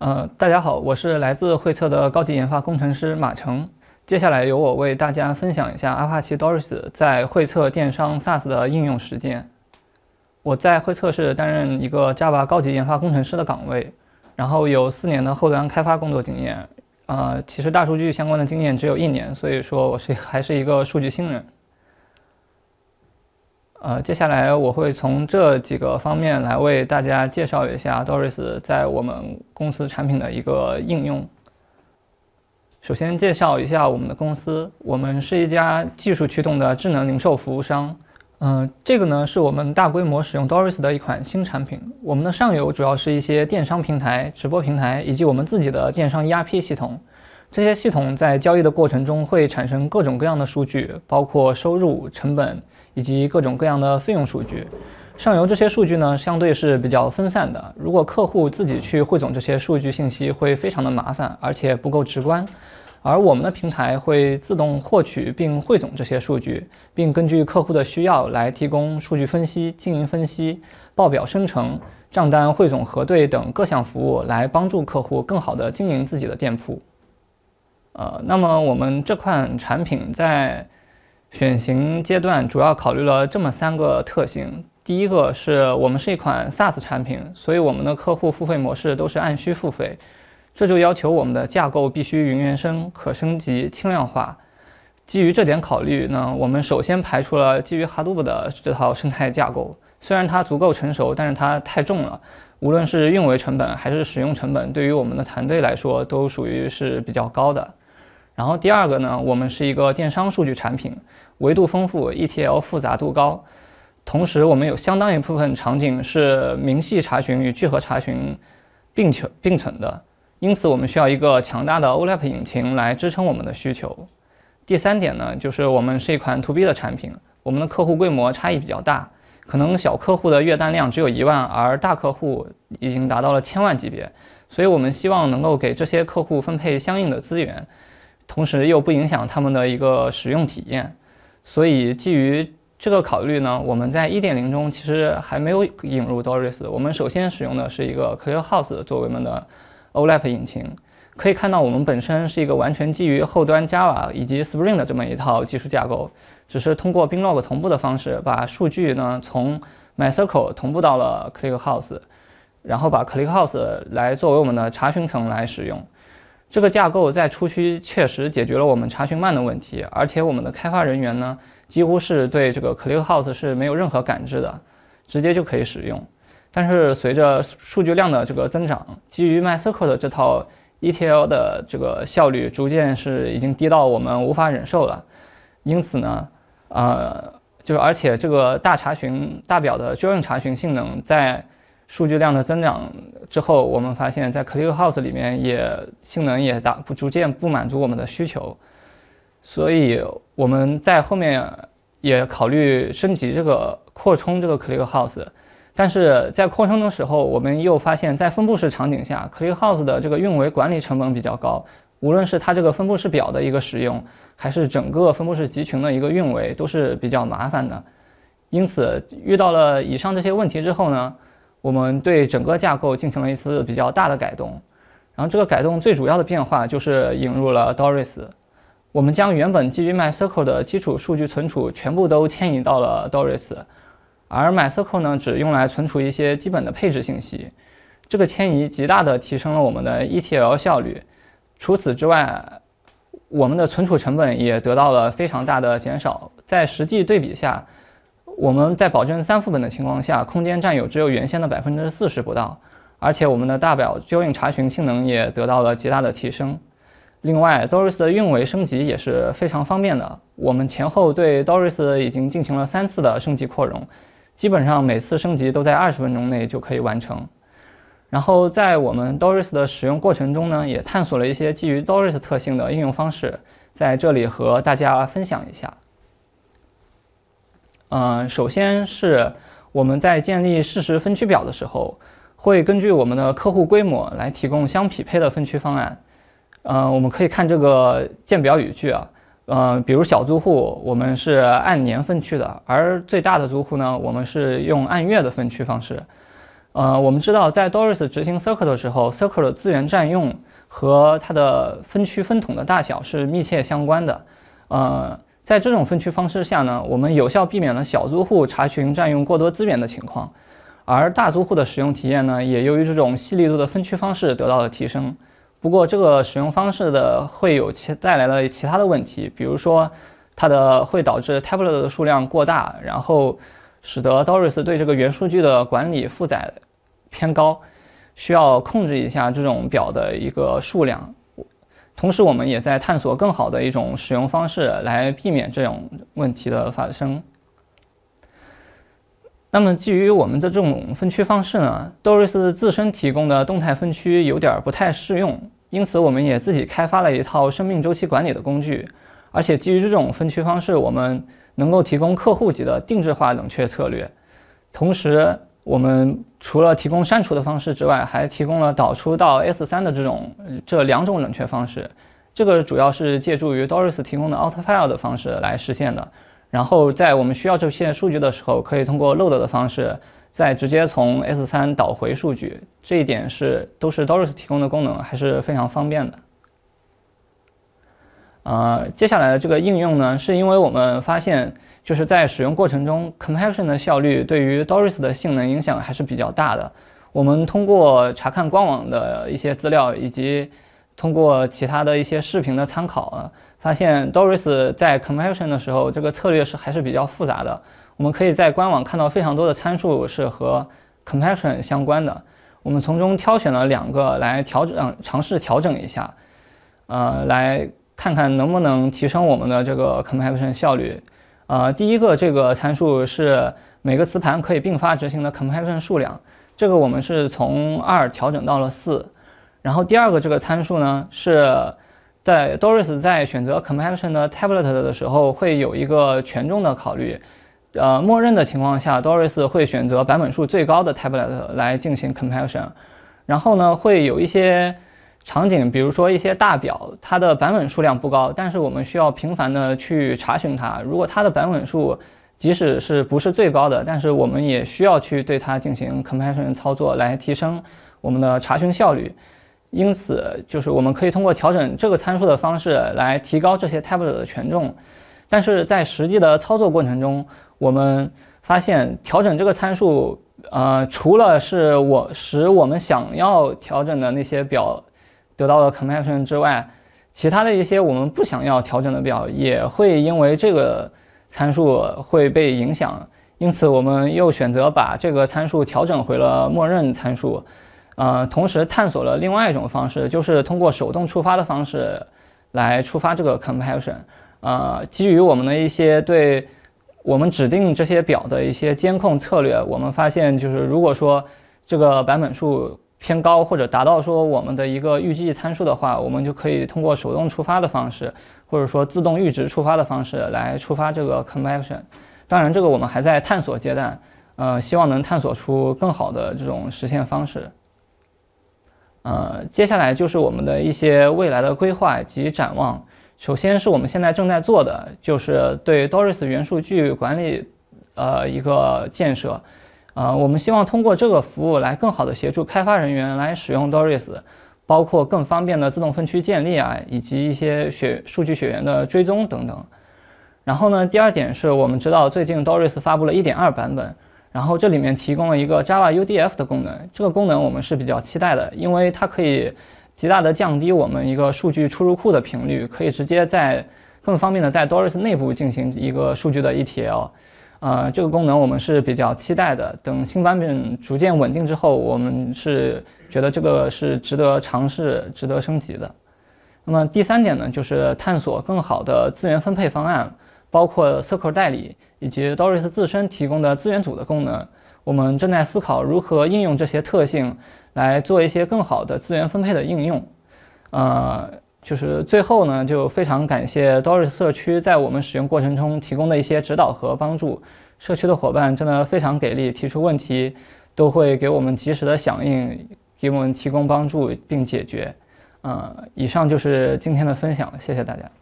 呃，大家好，我是来自惠策的高级研发工程师马成。接下来由我为大家分享一下阿帕奇 Doris 在惠策电商 SaaS 的应用实践。我在惠策是担任一个 Java 高级研发工程师的岗位，然后有四年的后端开发工作经验。呃，其实大数据相关的经验只有一年，所以说我是还是一个数据新人。呃，接下来我会从这几个方面来为大家介绍一下 Doris 在我们公司产品的一个应用。首先介绍一下我们的公司，我们是一家技术驱动的智能零售服务商。嗯，这个呢是我们大规模使用 Doris 的一款新产品。我们的上游主要是一些电商平台、直播平台以及我们自己的电商 ERP 系统。这些系统在交易的过程中会产生各种各样的数据，包括收入、成本。以及各种各样的费用数据，上游这些数据呢，相对是比较分散的。如果客户自己去汇总这些数据信息，会非常的麻烦，而且不够直观。而我们的平台会自动获取并汇总这些数据，并根据客户的需要来提供数据分析、经营分析、报表生成、账单汇总核对等各项服务，来帮助客户更好的经营自己的店铺。呃，那么我们这款产品在选型阶段主要考虑了这么三个特性：第一个是我们是一款 SaaS 产品，所以我们的客户付费模式都是按需付费，这就要求我们的架构必须云原生、可升级、轻量化。基于这点考虑呢，我们首先排除了基于 Hadoop 的这套生态架构，虽然它足够成熟，但是它太重了，无论是运维成本还是使用成本，对于我们的团队来说都属于是比较高的。然后第二个呢，我们是一个电商数据产品，维度丰富，ETL 复杂度高，同时我们有相当一部分场景是明细查询与聚合查询并存并存的，因此我们需要一个强大的 OLAP 引擎来支撑我们的需求。第三点呢，就是我们是一款 To B 的产品，我们的客户规模差异比较大，可能小客户的月单量只有一万，而大客户已经达到了千万级别，所以我们希望能够给这些客户分配相应的资源。同时又不影响他们的一个使用体验，所以基于这个考虑呢，我们在一点零中其实还没有引入 Doris。我们首先使用的是一个 ClearHouse 作为我们的 OLAP 引擎。可以看到，我们本身是一个完全基于后端 Java 以及 Spring 的这么一套技术架构，只是通过 binlog 同步的方式，把数据呢从 MySQL 同步到了 ClearHouse，然后把 ClickHouse 来作为我们的查询层来使用。这个架构在初期确实解决了我们查询慢的问题，而且我们的开发人员呢，几乎是对这个 ClearHouse 是没有任何感知的，直接就可以使用。但是随着数据量的这个增长，基于 MySQL 的这套 ETL 的这个效率逐渐是已经低到我们无法忍受了。因此呢，呃，就是而且这个大查询大表的 Join 查询性能在。数据量的增长之后，我们发现，在 ClearHouse 里面也性能也大不逐渐不满足我们的需求，所以我们在后面也考虑升级这个扩充这个 ClearHouse，但是在扩充的时候，我们又发现，在分布式场景下，ClearHouse 的这个运维管理成本比较高，无论是它这个分布式表的一个使用，还是整个分布式集群的一个运维，都是比较麻烦的。因此，遇到了以上这些问题之后呢？我们对整个架构进行了一次比较大的改动，然后这个改动最主要的变化就是引入了 Doris。我们将原本基于 MySQL 的基础数据存储全部都迁移到了 Doris，而 MySQL 呢只用来存储一些基本的配置信息。这个迁移极大的提升了我们的 ETL 效率。除此之外，我们的存储成本也得到了非常大的减少。在实际对比下，我们在保证三副本的情况下，空间占有只有原先的百分之四十不到，而且我们的大表 Join 查询性能也得到了极大的提升。另外，Doris 的运维升级也是非常方便的。我们前后对 Doris 已经进行了三次的升级扩容，基本上每次升级都在二十分钟内就可以完成。然后在我们 Doris 的使用过程中呢，也探索了一些基于 Doris 特性的应用方式，在这里和大家分享一下。嗯，首先是我们在建立事实分区表的时候，会根据我们的客户规模来提供相匹配的分区方案。嗯，我们可以看这个建表语句啊，嗯，比如小租户我们是按年分区的，而最大的租户呢，我们是用按月的分区方式。呃，我们知道在 Doris 执行 Circle 的时候，Circle 的资源占用和它的分区分桶的大小是密切相关的。呃，在这种分区方式下呢，我们有效避免了小租户查询占用过多资源的情况，而大租户的使用体验呢，也由于这种细粒度的分区方式得到了提升。不过，这个使用方式的会有其带来了其他的问题，比如说，它的会导致 tablet 的数量过大，然后使得 Doris 对这个元数据的管理负载偏高，需要控制一下这种表的一个数量。同时，我们也在探索更好的一种使用方式来避免这种问题的发生。那么，基于我们的这种分区方式呢，Doris 自身提供的动态分区有点不太适用，因此我们也自己开发了一套生命周期管理的工具。而且，基于这种分区方式，我们能够提供客户级的定制化冷却策略。同时，我们除了提供删除的方式之外，还提供了导出到 S3 的这种这两种冷却方式。这个主要是借助于 Doris 提供的 AutoFile 的方式来实现的。然后在我们需要这些数据的时候，可以通过 load 的方式，再直接从 S3 导回数据。这一点是都是 Doris 提供的功能，还是非常方便的。呃，接下来的这个应用呢，是因为我们发现，就是在使用过程中，compaction 的效率对于 Doris 的性能影响还是比较大的。我们通过查看官网的一些资料，以及通过其他的一些视频的参考啊。发现 Doris 在 compaction 的时候，这个策略是还是比较复杂的。我们可以在官网看到非常多的参数是和 compaction 相关的。我们从中挑选了两个来调整，尝试调整一下，呃，来看看能不能提升我们的这个 compaction 效率。呃，第一个这个参数是每个磁盘可以并发执行的 compaction 数量，这个我们是从二调整到了四。然后第二个这个参数呢是。在 Doris 在选择 compaction 的 tablet 的时候，会有一个权重的考虑。呃，默认的情况下，Doris 会选择版本数最高的 tablet 来进行 compaction。然后呢，会有一些场景，比如说一些大表，它的版本数量不高，但是我们需要频繁的去查询它。如果它的版本数即使是不是最高的，但是我们也需要去对它进行 compaction 操作，来提升我们的查询效率。因此，就是我们可以通过调整这个参数的方式来提高这些 tablet 的权重，但是在实际的操作过程中，我们发现调整这个参数，呃，除了是我使我们想要调整的那些表得到了 compaction 之外，其他的一些我们不想要调整的表也会因为这个参数会被影响。因此，我们又选择把这个参数调整回了默认参数。呃，同时探索了另外一种方式，就是通过手动触发的方式来触发这个 compaction。呃，基于我们的一些对我们指定这些表的一些监控策略，我们发现就是如果说这个版本数偏高或者达到说我们的一个预计参数的话，我们就可以通过手动触发的方式，或者说自动阈值触发的方式来触发这个 compaction。当然，这个我们还在探索阶段，呃，希望能探索出更好的这种实现方式。呃，接下来就是我们的一些未来的规划及展望。首先是我们现在正在做的，就是对 Doris 元数据管理，呃，一个建设。呃，我们希望通过这个服务来更好的协助开发人员来使用 Doris，包括更方便的自动分区建立啊，以及一些血数据血缘的追踪等等。然后呢，第二点是我们知道最近 Doris 发布了一点二版本。然后这里面提供了一个 Java UDF 的功能，这个功能我们是比较期待的，因为它可以极大的降低我们一个数据出入库的频率，可以直接在更方便的在 Doris 内部进行一个数据的 ETL。呃，这个功能我们是比较期待的。等新版本逐渐稳定之后，我们是觉得这个是值得尝试、值得升级的。那么第三点呢，就是探索更好的资源分配方案。包括 Circle 代理以及 Doris 自身提供的资源组的功能，我们正在思考如何应用这些特性来做一些更好的资源分配的应用。呃，就是最后呢，就非常感谢 Doris 社区在我们使用过程中提供的一些指导和帮助。社区的伙伴真的非常给力，提出问题都会给我们及时的响应，给我们提供帮助并解决。呃，以上就是今天的分享，谢谢大家。